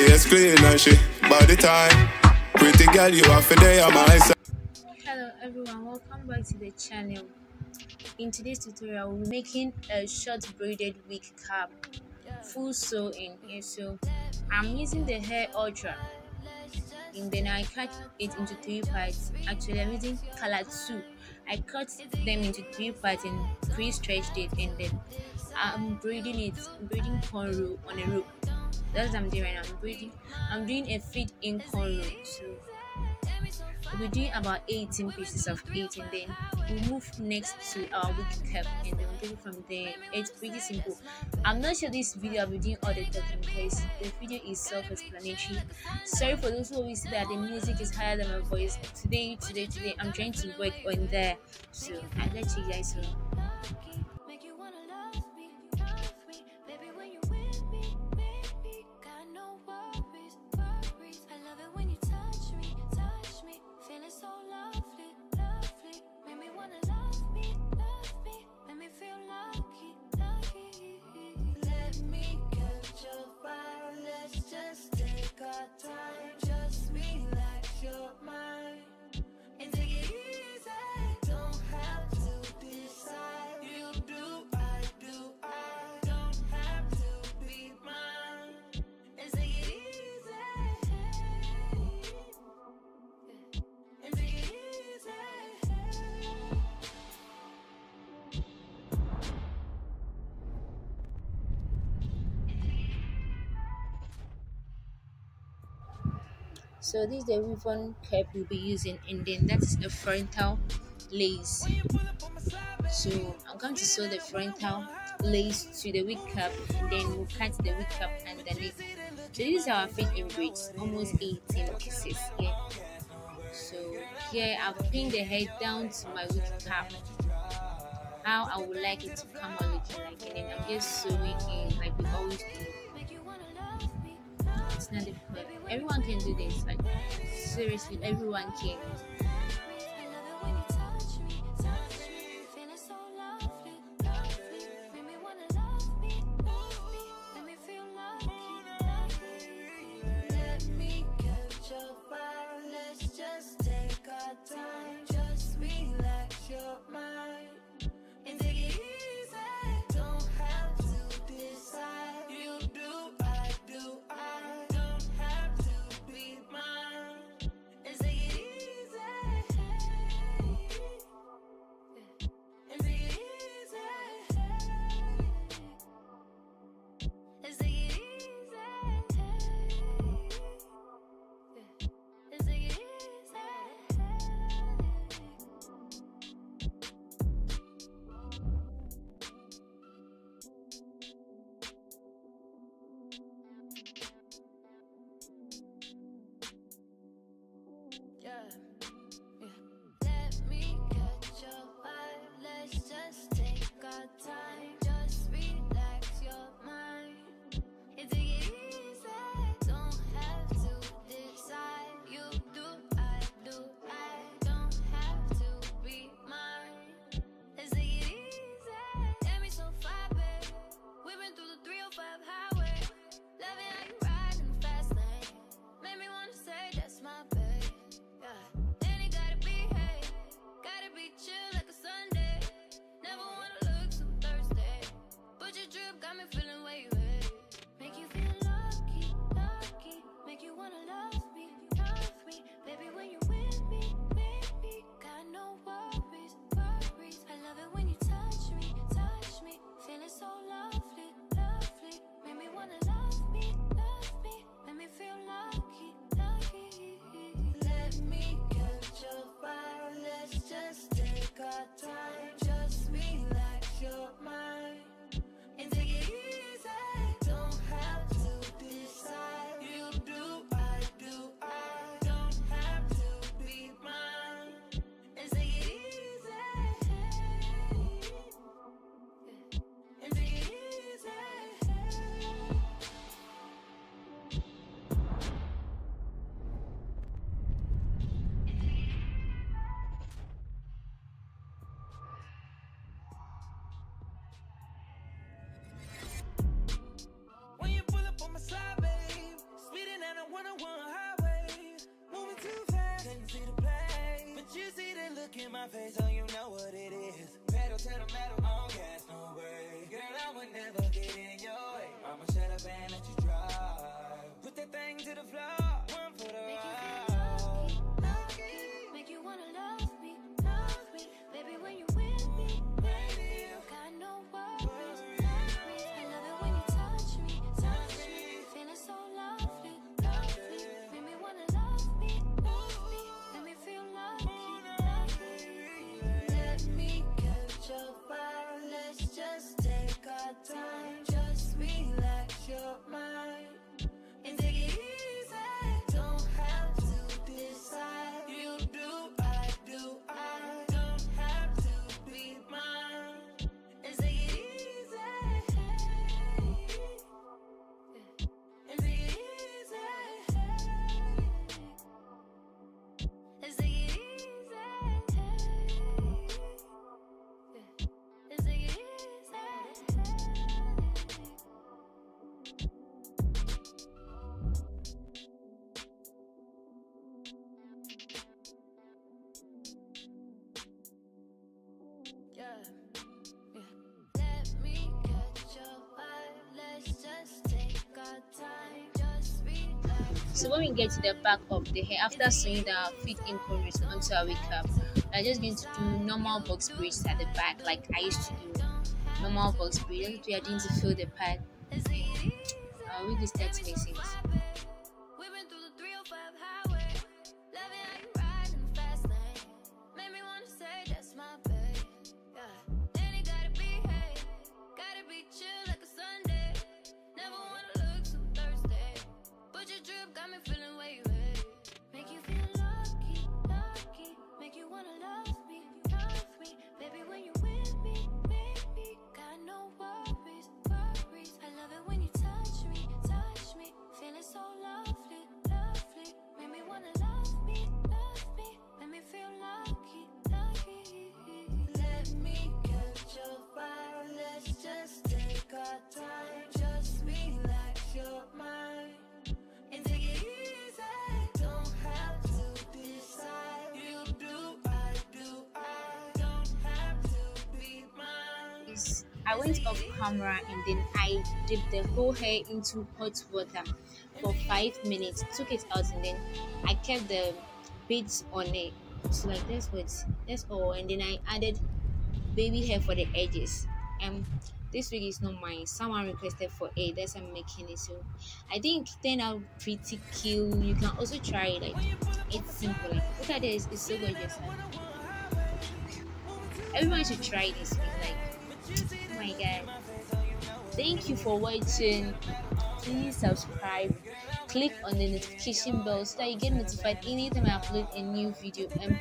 Face clean and she body time. Pretty girl, you are for day on my side. Hello everyone, welcome back to the channel. In today's tutorial, we'll be making a short braided wig cap, full sewing. Yeah, so I'm using the hair ultra, and then I cut it into three parts. Actually, I'm using color two. I cut them into three parts and pre-stretched it, and then I'm braiding it, braiding cornrow on a rope. That's what I'm doing right now. I'm braiding. I'm doing a feed in cornrow. So we're doing about 18 pieces of 8 and then we move next to our wig cap and then we take it from there it's pretty simple i'm not sure this video i'll be doing all the talking because the video is self-explanatory sorry for those who always say that the music is higher than my voice today today today i'm trying to work on there so i'll let you guys know so this is the ribbon cap we'll be using and then that's the frontal lace. So i'm going to sew the frontal lace to the wig cap and then we'll cut the wig cap underneath. So this is our feed in braids almost 18 pieces here so here i've pinned the head down to my wig cap. How i would like it to come out looking like and then i'm just sewing in like we always do. It's not difficult everyone can do this like seriously everyone can my face so you know what it is. Pedal to the metal, on gas, no way. Girl, I would never get in your way. I'ma shut up and let you drive. Put that thing to the floor, So when we get to the back of the hair, after sewing the feet inquiries onto our wig cap, we're just going to do normal box braids at the back, like I used to do. Normal box braids. We are going to fill the it easy. Our wig is 30 missing. I went off camera and then I dipped the whole hair into hot water for five minutes, took it out and then I kept the beads on it. So like that's what that's all and then I added baby hair for the edges. Um this wig is not mine. Someone requested for it. That's I'm making it. So I think turned out pretty cute. You can also try it. Like it's simple. Like look at this. It's so gorgeous. Everyone should try this. Like oh my god thank you for watching. Please subscribe. Click on the notification bell so that you get notified anytime i upload a new video. And